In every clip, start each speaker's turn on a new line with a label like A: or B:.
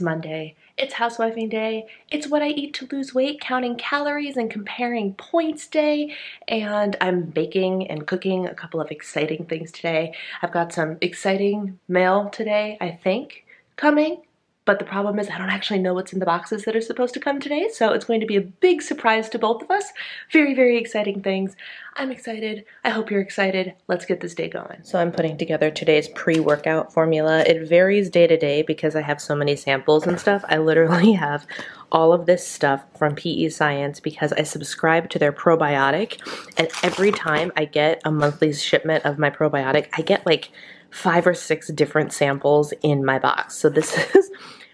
A: Monday. It's Monday. It's housewifing day. It's what I eat to lose weight, counting calories and comparing points day. And I'm baking and cooking a couple of exciting things today. I've got some exciting mail today, I think, coming. But the problem is I don't actually know what's in the boxes that are supposed to come today, so it's going to be a big surprise to both of us. Very, very exciting things. I'm excited. I hope you're excited. Let's get this day going. So I'm putting together today's pre-workout formula. It varies day to day because I have so many samples and stuff. I literally have all of this stuff from PE Science because I subscribe to their probiotic and every time I get a monthly shipment of my probiotic, I get like five or six different samples in my box. So this is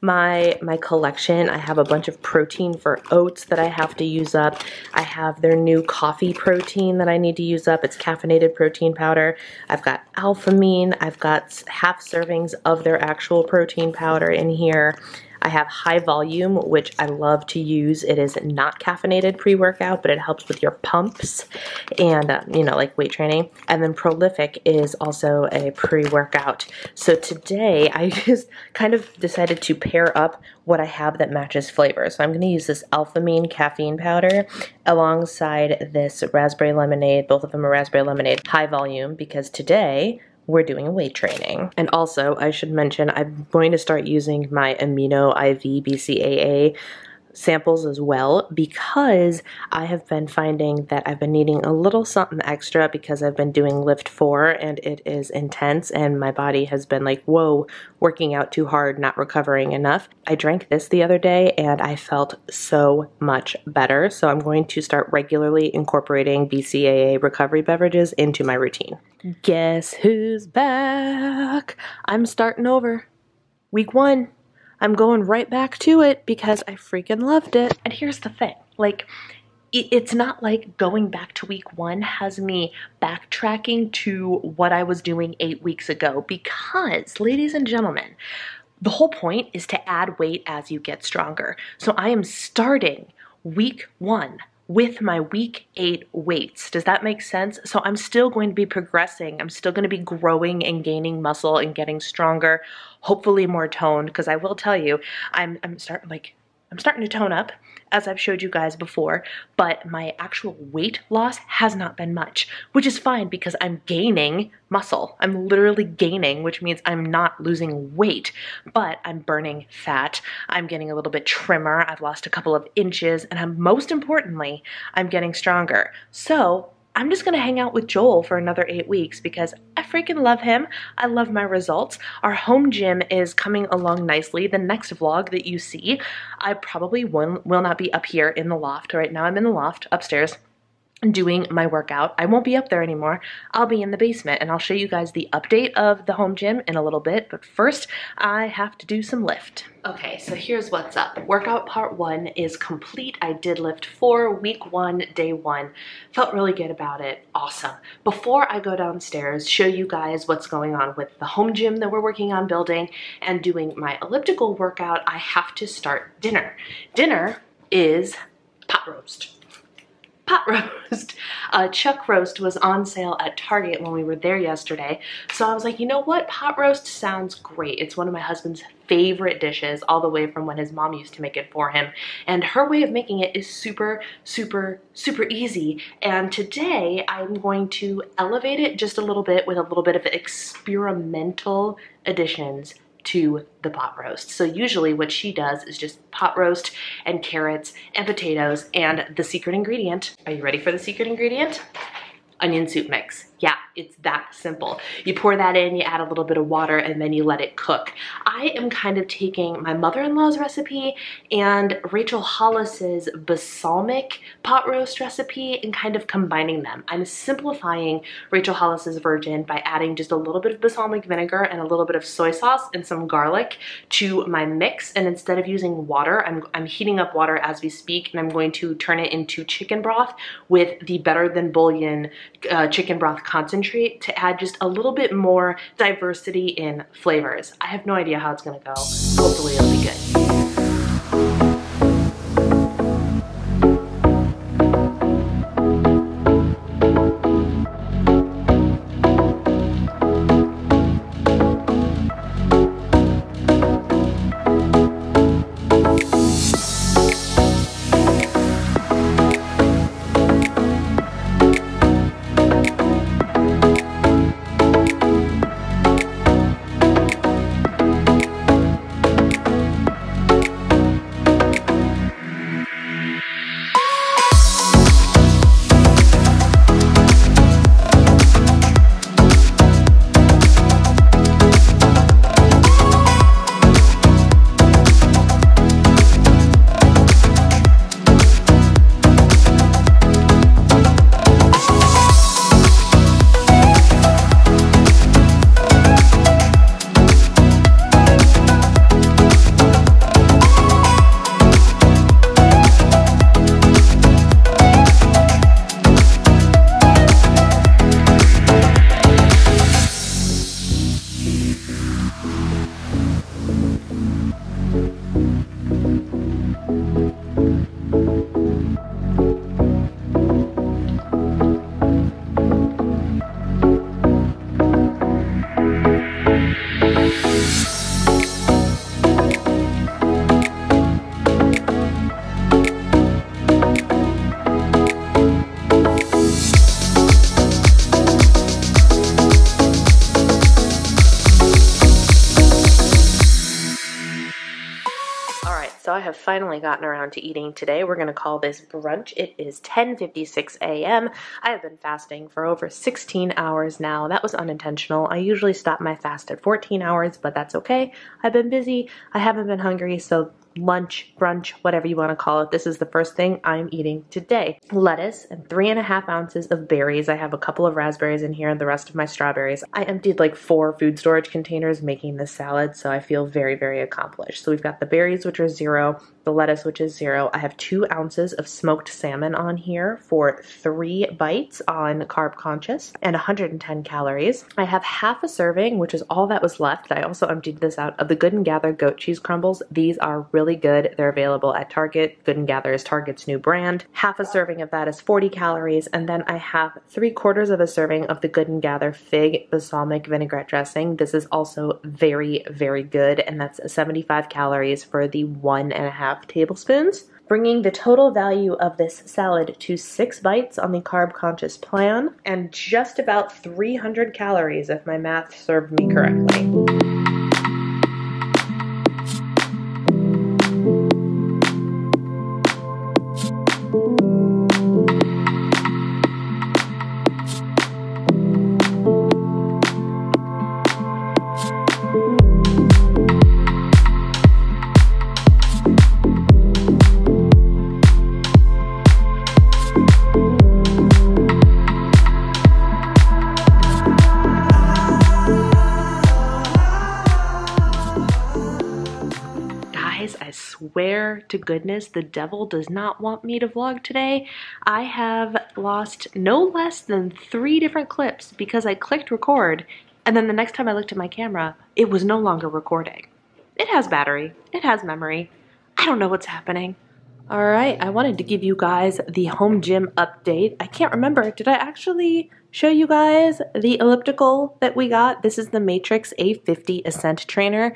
A: my my collection. I have a bunch of protein for oats that I have to use up. I have their new coffee protein that I need to use up. It's caffeinated protein powder. I've got Alphamine. I've got half servings of their actual protein powder in here. I have high volume, which I love to use. It is not caffeinated pre-workout, but it helps with your pumps and, uh, you know, like weight training. And then Prolific is also a pre-workout. So today I just kind of decided to pair up what I have that matches flavor. So I'm going to use this Alphamine caffeine powder alongside this raspberry lemonade. Both of them are raspberry lemonade high volume because today we're doing weight training. And also, I should mention, I'm going to start using my Amino IV BCAA samples as well because I have been finding that I've been needing a little something extra because I've been doing LIIFT4 and it is intense and my body has been like, whoa, working out too hard, not recovering enough. I drank this the other day and I felt so much better. So I'm going to start regularly incorporating BCAA recovery beverages into my routine. Guess who's back? I'm starting over. Week one. I'm going right back to it because I freaking loved it. And here's the thing, like, it's not like going back to week one has me backtracking to what I was doing eight weeks ago because, ladies and gentlemen, the whole point is to add weight as you get stronger. So I am starting week one with my week eight weights. Does that make sense? So I'm still going to be progressing. I'm still going to be growing and gaining muscle and getting stronger, hopefully more toned, because I will tell you, I'm, I'm starting like, I'm starting to tone up as I've showed you guys before, but my actual weight loss has not been much, which is fine because I'm gaining muscle. I'm literally gaining, which means I'm not losing weight, but I'm burning fat. I'm getting a little bit trimmer. I've lost a couple of inches, and I'm most importantly, I'm getting stronger. So I'm just gonna hang out with Joel for another eight weeks because I freaking love him. I love my results. Our home gym is coming along nicely. The next vlog that you see, I probably will, will not be up here in the loft. Right now I'm in the loft upstairs doing my workout. I won't be up there anymore. I'll be in the basement and I'll show you guys the update of the home gym in a little bit. But first, I have to do some lift. Okay, so here's what's up. Workout part one is complete. I did LIIFT4, week one, day one. Felt really good about it. Awesome. Before I go downstairs, show you guys what's going on with the home gym that we're working on building and doing my elliptical workout, I have to start dinner. Dinner is pot roast pot roast. Uh, chuck roast was on sale at Target when we were there yesterday. So I was like, you know what? Pot roast sounds great. It's one of my husband's favorite dishes all the way from when his mom used to make it for him. And her way of making it is super, super, super easy. And today I'm going to elevate it just a little bit with a little bit of experimental additions to the pot roast. So usually what she does is just pot roast and carrots and potatoes and the secret ingredient. Are you ready for the secret ingredient? Onion soup mix. Yeah, it's that simple. You pour that in, you add a little bit of water, and then you let it cook. I am kind of taking my mother-in-law's recipe and Rachel Hollis's balsamic pot roast recipe and kind of combining them. I'm simplifying Rachel Hollis's version by adding just a little bit of balsamic vinegar and a little bit of soy sauce and some garlic to my mix. And instead of using water, I'm, I'm heating up water as we speak, and I'm going to turn it into chicken broth with the Better Than Bouillon uh, chicken broth concentrate to add just a little bit more diversity in flavors. I have no idea how it's gonna go. Hopefully it'll be finally gotten around to eating today. We're going to call this brunch. It is 10:56 a.m. I have been fasting for over 16 hours now. That was unintentional. I usually stop my fast at 14 hours, but that's okay. I've been busy. I haven't been hungry, so lunch, brunch, whatever you want to call it. This is the first thing I'm eating today. Lettuce and three and a half ounces of berries. I have a couple of raspberries in here and the rest of my strawberries. I emptied like four food storage containers making this salad, so I feel very, very accomplished. So we've got the berries, which are zero, the lettuce, which is zero. I have two ounces of smoked salmon on here for three bites on Carb Conscious and 110 calories. I have half a serving, which is all that was left. I also emptied this out of the Good and Gather goat cheese crumbles. These are really good. They're available at Target. Good and Gather is Target's new brand. Half a serving of that is 40 calories, and then I have three quarters of a serving of the Good and Gather fig balsamic vinaigrette dressing. This is also very, very good, and that's 75 calories for the one and a half half tablespoons, bringing the total value of this salad to six bites on the carb conscious plan and just about 300 calories if my math served me correctly. Swear to goodness the devil does not want me to vlog today. I have lost no less than three different clips because I clicked record and then the next time I looked at my camera, it was no longer recording. It has battery, it has memory. I don't know what's happening. All right, I wanted to give you guys the home gym update. I can't remember, did I actually show you guys the elliptical that we got? This is the Matrix A50 Ascent Trainer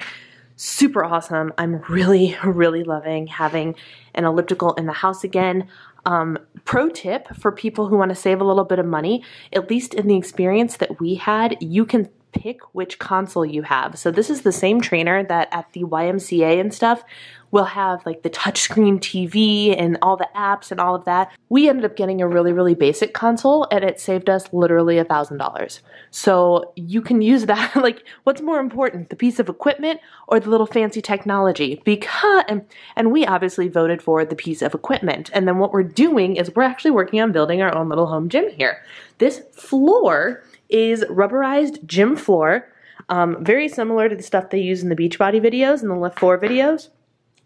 A: super awesome. I'm really, really loving having an elliptical in the house again. Um, pro tip for people who want to save a little bit of money, at least in the experience that we had, you can pick which console you have. So this is the same trainer that at the YMCA and stuff will have like the touchscreen TV and all the apps and all of that. We ended up getting a really, really basic console and it saved us literally a thousand dollars. So you can use that. like what's more important, the piece of equipment or the little fancy technology? Because, and, and we obviously voted for the piece of equipment. And then what we're doing is we're actually working on building our own little home gym here. This floor is rubberized gym floor, um, very similar to the stuff they use in the Beachbody videos and the LIIFT4 videos.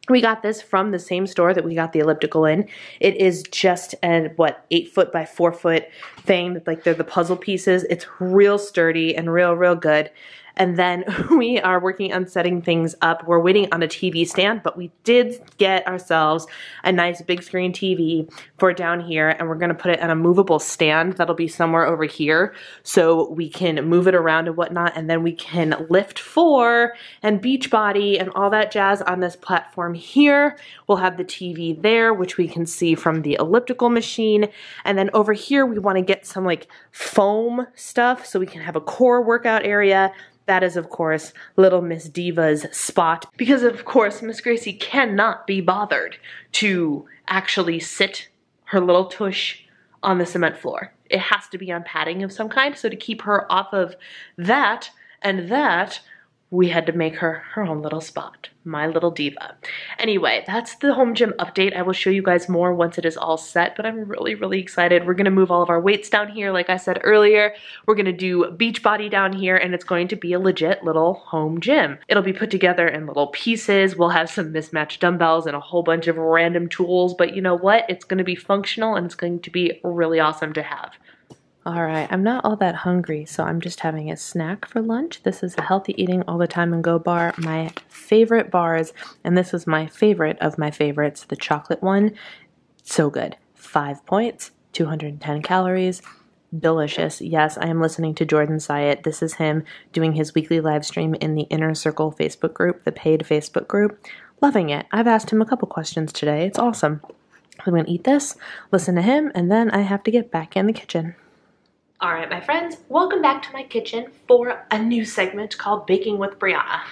A: We got this from the same store that we got the elliptical in. It is just a, what, eight foot by four foot thing. Like they're the puzzle pieces. It's real sturdy and real, real good. And then we are working on setting things up. We're waiting on a TV stand, but we did get ourselves a nice big screen TV for down here and we're gonna put it on a movable stand that'll be somewhere over here so we can move it around and whatnot and then we can lift four and Beachbody and all that jazz on this platform here. We'll have the TV there, which we can see from the elliptical machine. And then over here, we wanna get some like foam stuff so we can have a core workout area that is, of course, Little Miss Diva's spot because, of course, Miss Gracie cannot be bothered to actually sit her little tush on the cement floor. It has to be on padding of some kind, so to keep her off of that and that, we had to make her her own little spot, my little diva. Anyway, that's the home gym update. I will show you guys more once it is all set, but I'm really, really excited. We're gonna move all of our weights down here, like I said earlier. We're gonna do Beachbody down here, and it's going to be a legit little home gym. It'll be put together in little pieces. We'll have some mismatched dumbbells and a whole bunch of random tools, but you know what? It's gonna be functional and it's going to be really awesome to have. All right, I'm not all that hungry, so I'm just having a snack for lunch. This is a healthy eating all the time and go bar, my favorite bars, and this is my favorite of my favorites, the chocolate one. So good. Five points, 210 calories, delicious. Yes, I am listening to Jordan Syatt. This is him doing his weekly live stream in the Inner Circle Facebook group, the paid Facebook group. Loving it. I've asked him a couple questions today. It's awesome. I'm going to eat this, listen to him, and then I have to get back in the kitchen. All right, my friends, welcome back to my kitchen for a new segment called Baking with Brianna.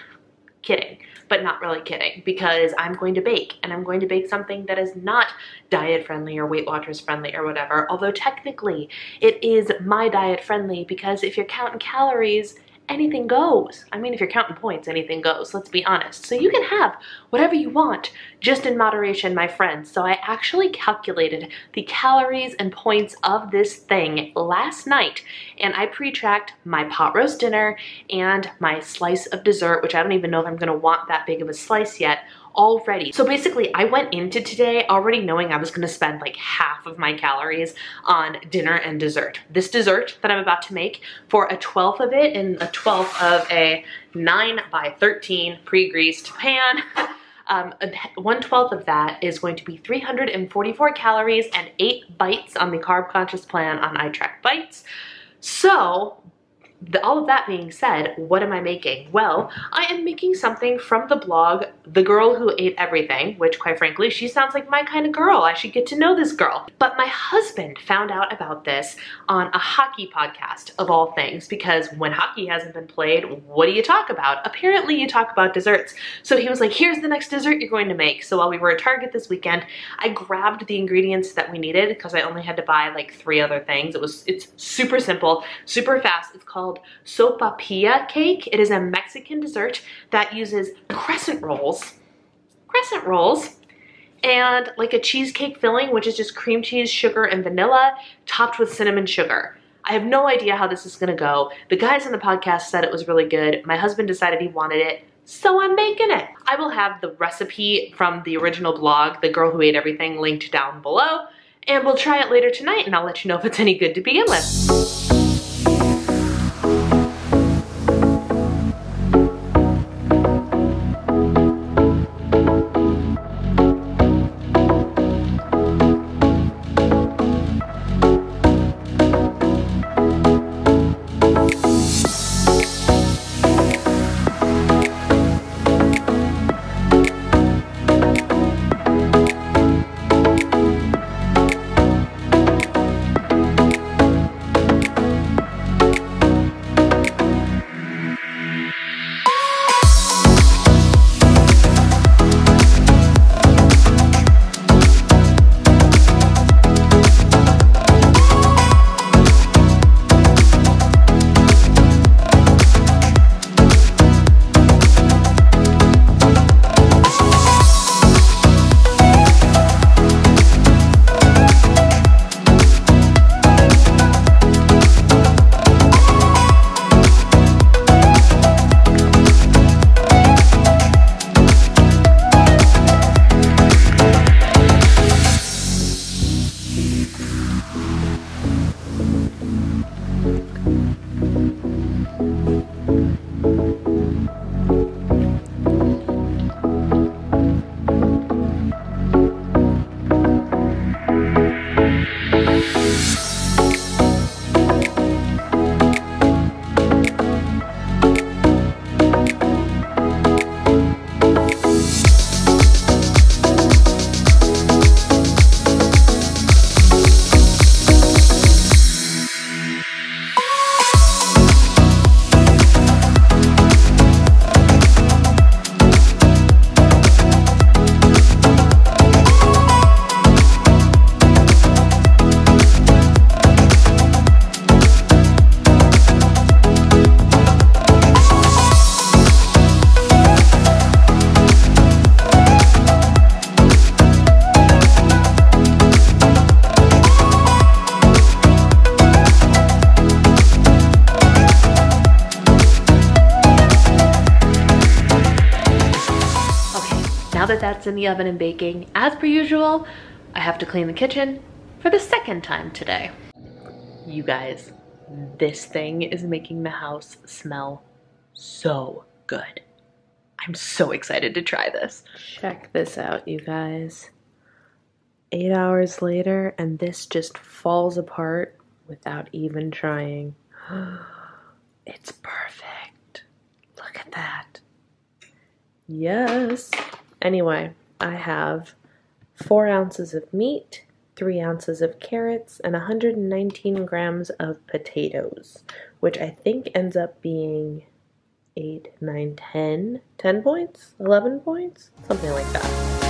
A: Kidding, but not really kidding because I'm going to bake and I'm going to bake something that is not diet friendly or Weight Watchers friendly or whatever. Although technically it is my diet friendly because if you're counting calories, anything goes. I mean, if you're counting points, anything goes, let's be honest. So you can have whatever you want, just in moderation, my friends. So I actually calculated the calories and points of this thing last night, and I pre-tracked my pot roast dinner and my slice of dessert, which I don't even know if I'm gonna want that big of a slice yet, already. So basically I went into today already knowing I was gonna spend like half of my calories on dinner and dessert. This dessert that I'm about to make for a 12th of it in a 12th of a 9 by 13 pre-greased pan, um, one twelfth of that is going to be 344 calories and eight bites on the carb conscious plan on iTrackBites. So the, all of that being said, what am I making? Well, I am making something from the blog The Girl Who Ate Everything, which quite frankly, she sounds like my kind of girl. I should get to know this girl. But my husband found out about this on a hockey podcast of all things because when hockey hasn't been played, what do you talk about? Apparently you talk about desserts. So he was like, here's the next dessert you're going to make. So while we were at Target this weekend, I grabbed the ingredients that we needed because I only had to buy like three other things. It was, it's super simple, super fast. It's called sopapilla cake. It is a Mexican dessert that uses crescent rolls, crescent rolls, and like a cheesecake filling, which is just cream cheese, sugar, and vanilla topped with cinnamon sugar. I have no idea how this is gonna go. The guys in the podcast said it was really good. My husband decided he wanted it, so I'm making it. I will have the recipe from the original blog, The Girl Who Ate Everything, linked down below, and we'll try it later tonight and I'll let you know if it's any good to begin with. Now that that's in the oven and baking, as per usual, I have to clean the kitchen for the second time today. You guys, this thing is making the house smell so good. I'm so excited to try this. Check this out, you guys. Eight hours later, and this just falls apart without even trying. It's perfect. Look at that. Yes. Anyway, I have four ounces of meat, three ounces of carrots, and 119 grams of potatoes, which I think ends up being 8, 9, 10, 10 points, 11 points, something like that.